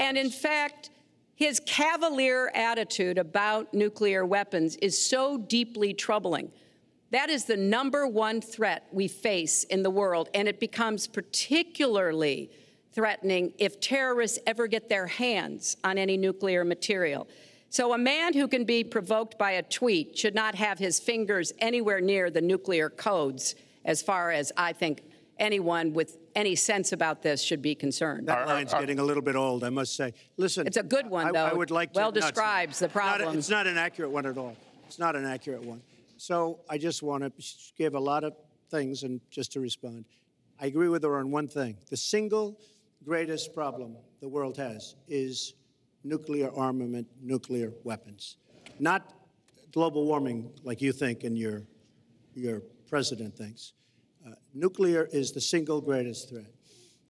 And in fact, his cavalier attitude about nuclear weapons is so deeply troubling. That is the number one threat we face in the world, and it becomes particularly threatening if terrorists ever get their hands on any nuclear material. So, a man who can be provoked by a tweet should not have his fingers anywhere near the nuclear codes, as far as I think anyone with any sense about this should be concerned. That line's getting a little bit old, I must say. Listen, It's a good one, I, though. I would like to. Well no, describes the not a- problem. it's not an accurate one at all. It's not an accurate one. So I just want to give a lot of things and just to respond. I agree with her on one thing. The single greatest problem the world has is nuclear armament, nuclear weapons, not global warming like you think and your your president thinks. Uh, nuclear is the single greatest threat.